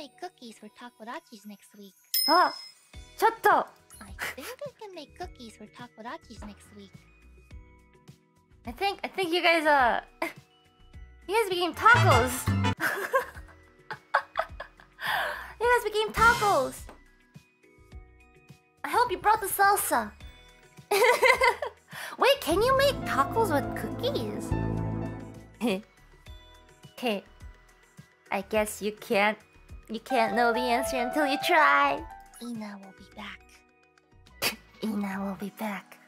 make cookies for Takodachi's next week. Oh, chotto. I think I can make cookies for Takodachi's next week. I think I think you guys uh you guys became tacos. you guys became tacos. I hope you brought the salsa. Wait, can you make tacos with cookies? okay. I guess you can't you can't know the answer until you try. Ina will be back. Ina will be back.